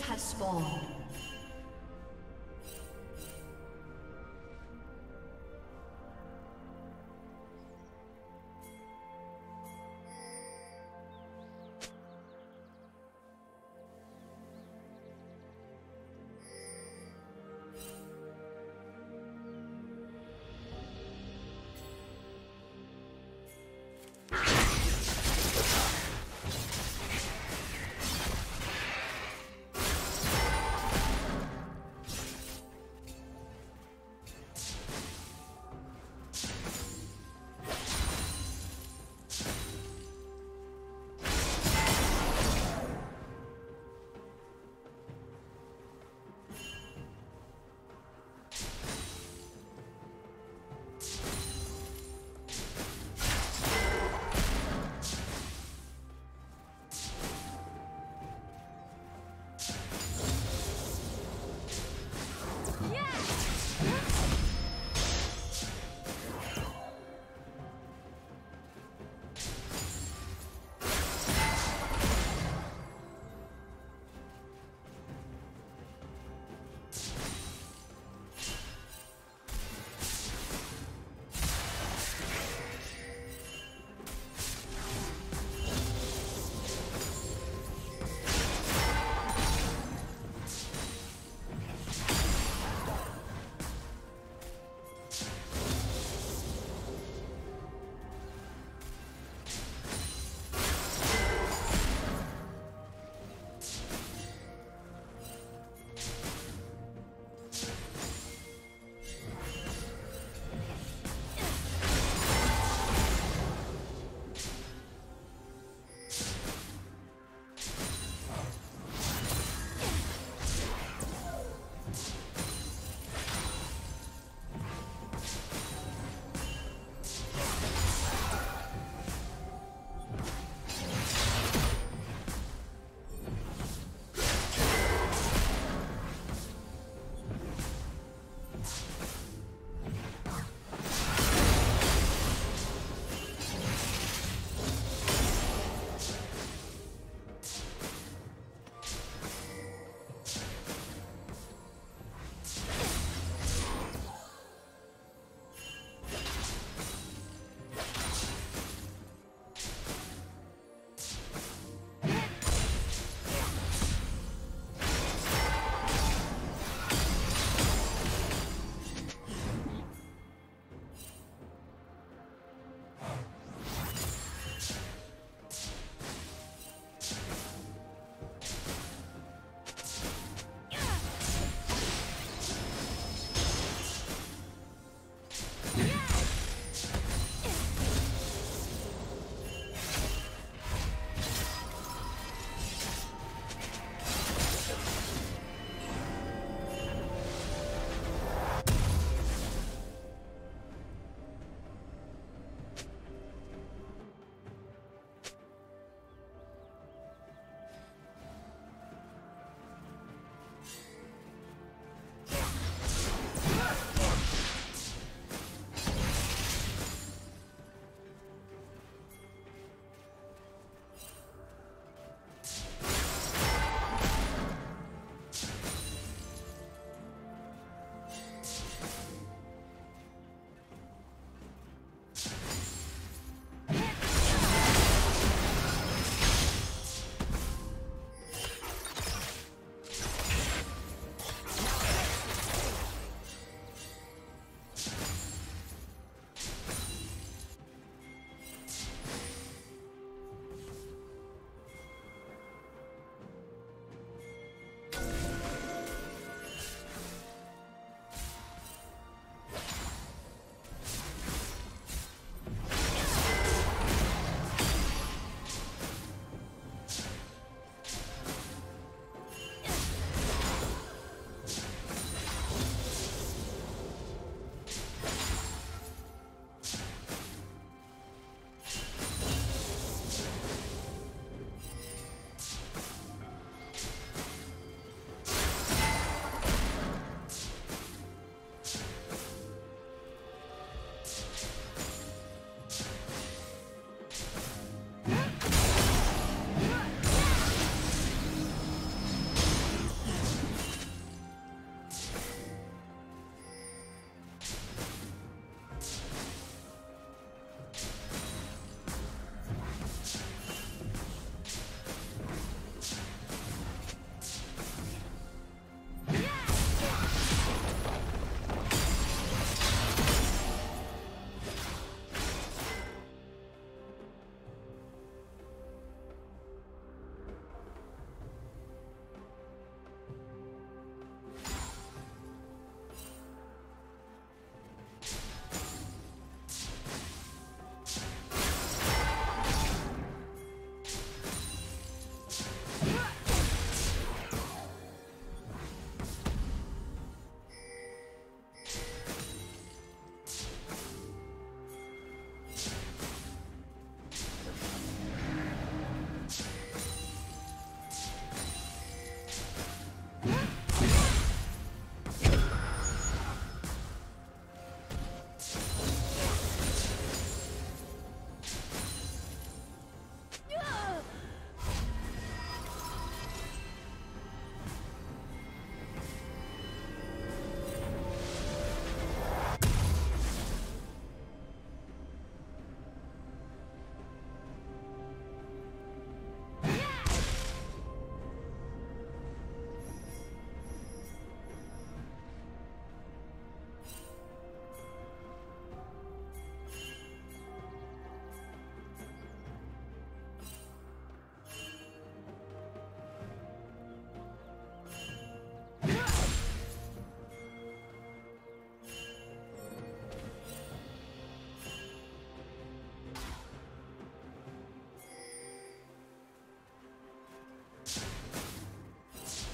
Have spawned.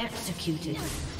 Executed.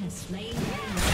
Has slain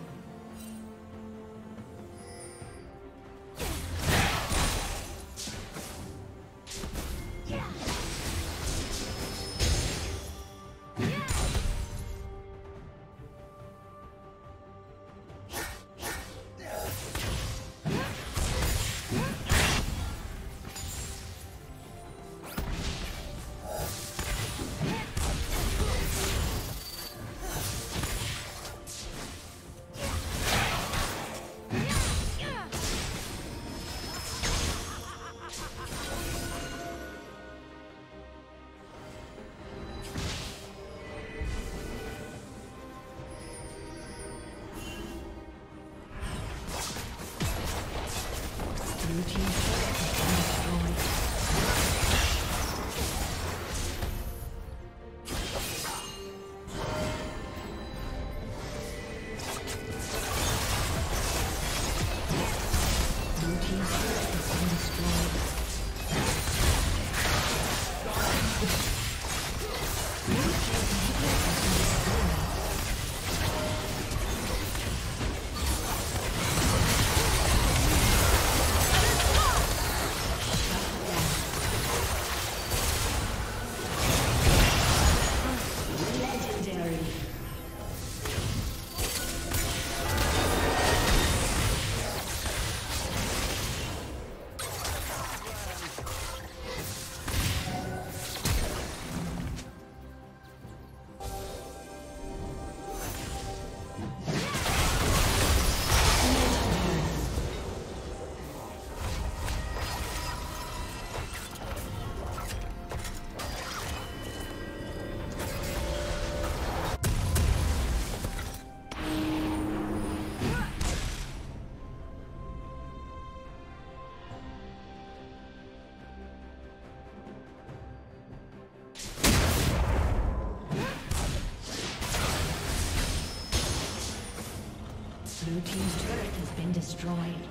Blue team's destroyed.